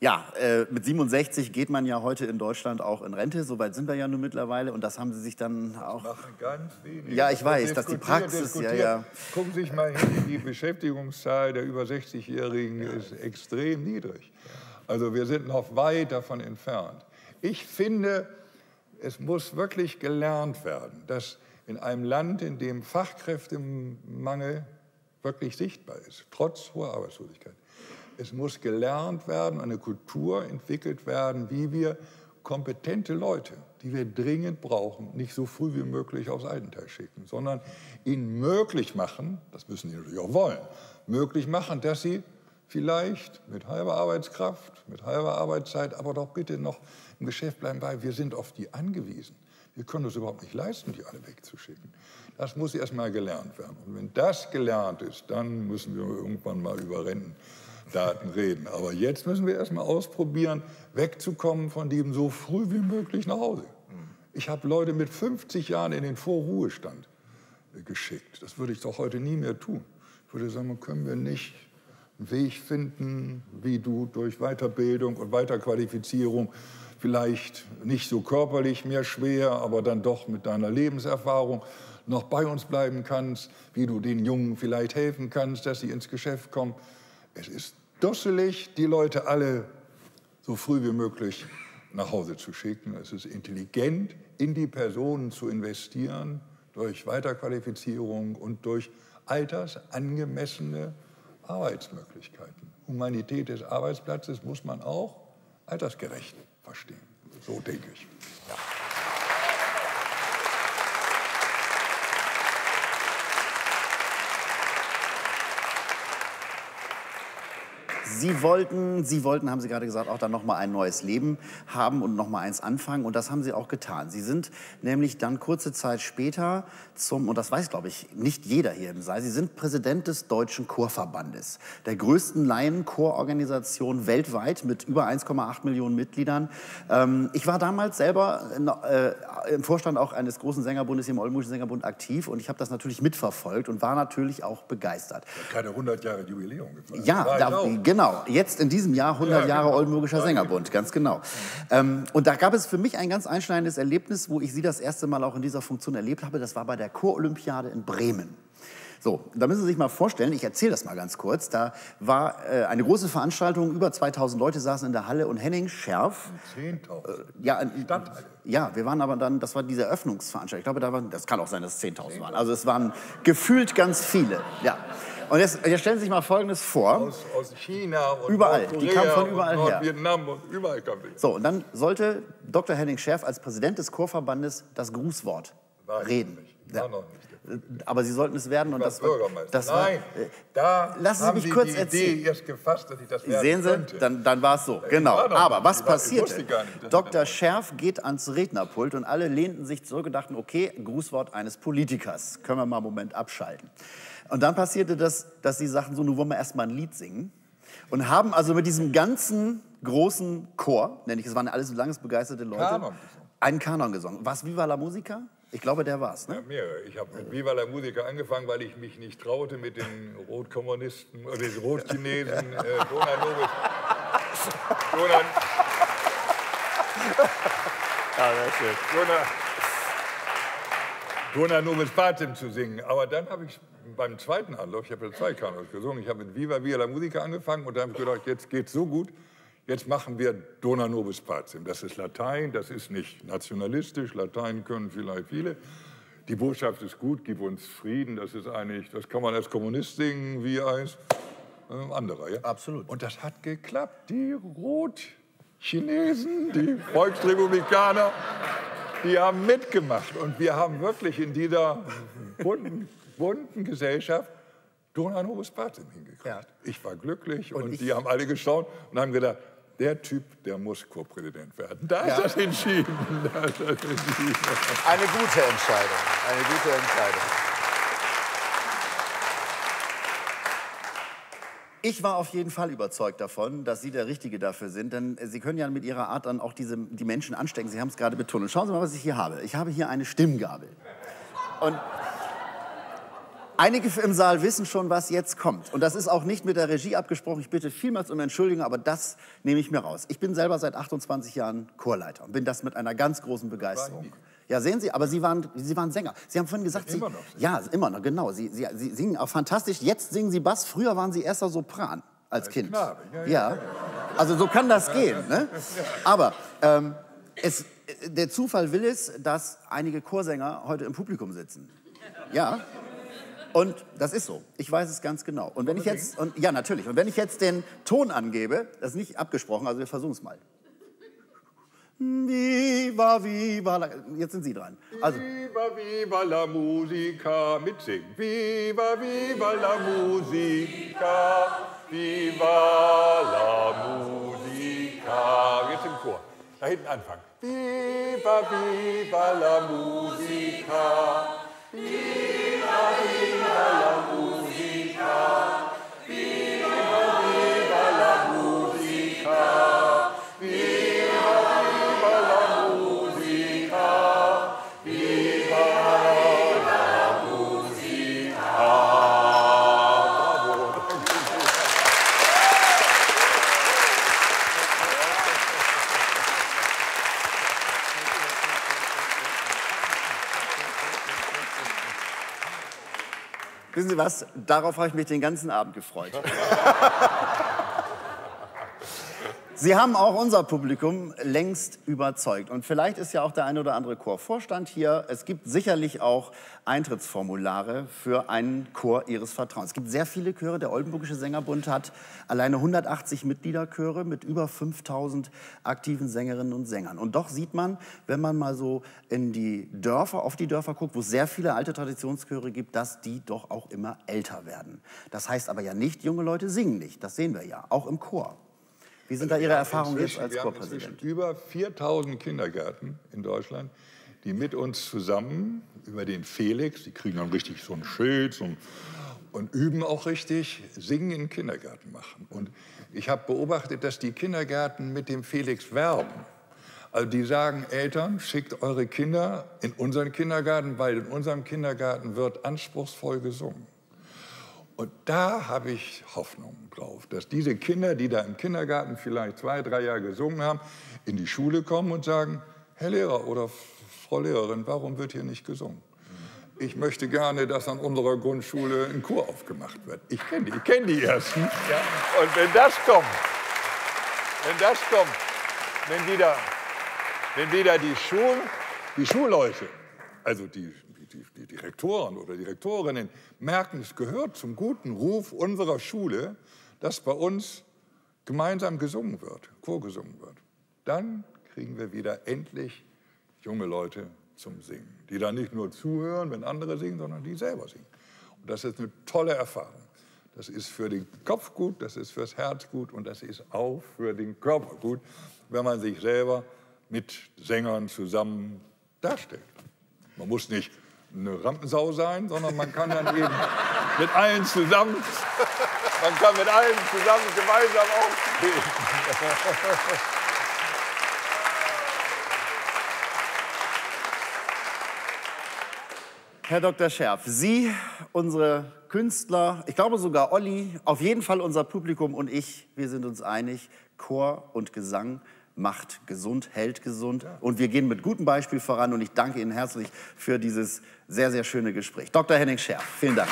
Ja, äh, mit 67 geht man ja heute in Deutschland auch in Rente. Soweit sind wir ja nun mittlerweile. Und das haben Sie sich dann auch. Das machen ganz wenige. Ja, ich weiß, dass die Praxis. Ja, ja. Gucken Sie sich mal hin, die Beschäftigungszahl der über 60-Jährigen ja. ist extrem niedrig. Also wir sind noch weit davon entfernt. Ich finde, es muss wirklich gelernt werden, dass in einem Land, in dem Fachkräftemangel wirklich sichtbar ist, trotz hoher Arbeitslosigkeit, es muss gelernt werden, eine Kultur entwickelt werden, wie wir kompetente Leute, die wir dringend brauchen, nicht so früh wie möglich aufs Altenteil schicken, sondern ihnen möglich machen, das müssen sie natürlich auch wollen, möglich machen, dass sie vielleicht mit halber Arbeitskraft, mit halber Arbeitszeit, aber doch bitte noch im Geschäft bleiben, weil wir sind auf die angewiesen. Wir können es überhaupt nicht leisten, die alle wegzuschicken. Das muss erst mal gelernt werden. Und wenn das gelernt ist, dann müssen wir irgendwann mal über Renten Daten reden. Aber jetzt müssen wir erstmal ausprobieren, wegzukommen von dem so früh wie möglich nach Hause. Ich habe Leute mit 50 Jahren in den Vorruhestand geschickt. Das würde ich doch heute nie mehr tun. Ich würde sagen, können wir nicht einen Weg finden, wie du durch Weiterbildung und Weiterqualifizierung vielleicht nicht so körperlich mehr schwer, aber dann doch mit deiner Lebenserfahrung noch bei uns bleiben kannst, wie du den Jungen vielleicht helfen kannst, dass sie ins Geschäft kommen. Es ist dusselig, die Leute alle so früh wie möglich nach Hause zu schicken. Es ist intelligent, in die Personen zu investieren, durch Weiterqualifizierung und durch altersangemessene Arbeitsmöglichkeiten. Humanität des Arbeitsplatzes muss man auch altersgerecht verstehen. So denke ich. Ja. Sie wollten, Sie wollten, haben Sie gerade gesagt, auch dann noch mal ein neues Leben haben und noch mal eins anfangen. Und das haben Sie auch getan. Sie sind nämlich dann kurze Zeit später zum, und das weiß, glaube ich, nicht jeder hier im Saal, Sie sind Präsident des Deutschen Chorverbandes, der größten Laienchororganisation weltweit mit über 1,8 Millionen Mitgliedern. Ähm, ich war damals selber äh, im Vorstand auch eines großen Sängerbundes hier im Oldenburgischen Sängerbund aktiv und ich habe das natürlich mitverfolgt und war natürlich auch begeistert. Keine 100 Jahre Jubiläum. Ja, da, genau. Genau, jetzt in diesem Jahr 100 ja, genau. Jahre Oldenburgischer Sängerbund, ganz genau. Ähm, und da gab es für mich ein ganz einschneidendes Erlebnis, wo ich Sie das erste Mal auch in dieser Funktion erlebt habe. Das war bei der Chorolympiade in Bremen. So, da müssen Sie sich mal vorstellen, ich erzähle das mal ganz kurz. Da war äh, eine große Veranstaltung, über 2000 Leute saßen in der Halle und Henning Scherf. 10.000. Äh, ja, ja, wir waren aber dann, das war diese Eröffnungsveranstaltung. Ich glaube, da waren, das kann auch sein, dass es 10.000 waren. Also es waren gefühlt ganz viele. Ja. Und jetzt, jetzt stellen Sie sich mal Folgendes vor. Aus, aus China und überall. Nordkorea die kamen von überall und her. Vietnam und überall kamen die. So, und dann sollte Dr. Henning Schärf als Präsident des Chorverbandes das Grußwort War reden. Nicht. War noch nicht. Aber Sie sollten es werden. Und das war Bürgermeister. Das Nein, war, da lassen Sie mich Sie kurz die erzählen. Idee erst gefasst, dass ich das werden Sehen Sie, könnte. dann, dann war es so. Ich Genau. war Aber was Ich war- ich passierte? nicht, ich Dr. Schärf geht ans Rednerpult und alle lehnten sich zurück und dachten, okay, Grußwort eines Politikers. Können wir mal einen Moment abschalten. Und dann passierte das, dass sie sagten, so, nun wollen wir erst mal ein Lied singen. Und haben also mit diesem ganzen großen Chor, nenne ich, es waren alles so langes begeisterte Leute, Kanon einen Kanon gesungen. Was Viva la Musica? Ich glaube, der war's, Ja, ne? mehrere. Ich habe mit Viva la Musica angefangen, weil ich mich nicht traute mit den Rotkommunisten oder den Rotchinesen, äh, Dona Nobis. Dona, Ja, sehr schön. Dona Nobis Patem zu singen. Aber dann habe ich beim zweiten Anlauf, ich habe ja zwei Kanos gesungen, ich habe mit Viva Via la Musica angefangen und dann habe ich gedacht, jetzt geht's so gut, jetzt machen wir Dona Nobis Pacem. Das ist Latein, das ist nicht nationalistisch, Latein können vielleicht viele. Die Botschaft ist gut, gib uns Frieden, das ist eigentlich, das kann man als Kommunist singen, wie als äh, anderer. Ja? Absolut. Und das hat geklappt. Die Rotchinesen, die Volksrepublikaner, die haben mitgemacht. Und wir haben wirklich in dieser bunten, bunten Gesellschaft Donau Novus Pacem hingekriegt. Ja. Ich war glücklich Und und, die haben alle gestaunt und haben gedacht, der Typ, der muss Co-Präsident werden. Da Ja. ist das entschieden. Da ist das entschieden. Eine gute Entscheidung. Eine gute Entscheidung. Ich war auf jeden Fall überzeugt davon, dass Sie der Richtige dafür sind, denn Sie können ja mit Ihrer Art dann auch diese, die Menschen anstecken. Sie haben es gerade betont. Und schauen Sie mal, was ich hier habe. Ich habe hier eine Stimmgabel. Und Einige im Saal wissen schon, was jetzt kommt. Und das ist auch nicht mit der Regie abgesprochen. Ich bitte vielmals um Entschuldigung, aber das nehme ich mir raus. Ich bin selber seit 28 Jahren Chorleiter und bin das mit einer ganz großen Begeisterung. Ja, sehen Sie, aber Sie waren, Sie waren Sänger. Sie haben vorhin gesagt, immer Sie, noch. ja, immer noch, genau. Sie, Sie, Sie singen auch fantastisch. Jetzt singen Sie Bass. Früher waren Sie erster Sopran als Kind. Knabe, ja, ja, also so kann das gehen. Ne? Aber ähm, es, der Zufall will es, dass einige Chorsänger heute im Publikum sitzen. Ja. Und das ist so. Ich weiß es ganz genau. Und wenn ich jetzt, und, ja natürlich, und wenn ich jetzt den Ton angebe, das ist nicht abgesprochen, also wir versuchen es mal. Viva, viva, la, jetzt sind Sie dran. Also, Viva, viva la musica, mitsingen. Viva, viva la musica, viva la musica. Jetzt im Chor. Da hinten anfangen. Viva, viva la musica, wissen Sie was? Darauf habe ich mich den ganzen Abend gefreut. Sie haben auch unser Publikum längst überzeugt. Und vielleicht ist ja auch der eine oder andere Chorvorstand hier. Es gibt sicherlich auch Eintrittsformulare für einen Chor Ihres Vertrauens. Es gibt sehr viele Chöre. Der Oldenburgische Sängerbund hat alleine 180 Mitgliederchöre mit über 5000 aktiven Sängerinnen und Sängern. Und doch sieht man, wenn man mal so in die Dörfer, auf die Dörfer guckt, wo es sehr viele alte Traditionschöre gibt, dass die doch auch immer älter werden. Das heißt aber ja nicht, junge Leute singen nicht. Das sehen wir ja, auch im Chor. Wie sind da Ihre Erfahrungen jetzt als Chorpräsident? über 4000 Kindergärten in Deutschland, die mit uns zusammen über den Felix, die kriegen dann richtig so ein Schild so ein, und üben auch richtig, Singen in Kindergärten machen. Und ich habe beobachtet, dass die Kindergärten mit dem Felix werben. Also die sagen, Eltern, schickt eure Kinder in unseren Kindergarten, weil in unserem Kindergarten wird anspruchsvoll gesungen. Und da habe ich Hoffnung drauf, dass diese Kinder, die da im Kindergarten vielleicht zwei, drei Jahre gesungen haben, in die Schule kommen und sagen, Herr Lehrer oder Frau Lehrerin, warum wird hier nicht gesungen? Ich möchte gerne, dass an unserer Grundschule ein Chor aufgemacht wird. Ich kenne die, ich die ersten. Und wenn das kommt, wenn das kommt, wenn wieder, wenn wieder die, Schul, die Schulleute, also die, die, die Direktoren oder Direktorinnen merken, es gehört zum guten Ruf unserer Schule, dass bei uns gemeinsam gesungen wird, Chor gesungen wird. Dann kriegen wir wieder endlich junge Leute zum Singen, die dann nicht nur zuhören, wenn andere singen, sondern die selber singen. Und das ist eine tolle Erfahrung. Das ist für den Kopf gut, das ist fürs Herz gut und das ist auch für den Körper gut, wenn man sich selber mit Sängern zusammen darstellt. Man muss nicht eine Rampensau sein, sondern man kann dann eben mit allen zusammen, man kann mit allen zusammen gemeinsam auftreten. Herr Dr. Scherf, Sie, unsere Künstler, ich glaube sogar Olli, auf jeden Fall unser Publikum und ich, wir sind uns einig, Chor und Gesang macht gesund, hält gesund und wir gehen mit gutem Beispiel voran und ich danke Ihnen herzlich für dieses sehr, sehr schöne Gespräch. Dr. Henning Scherf, vielen Dank.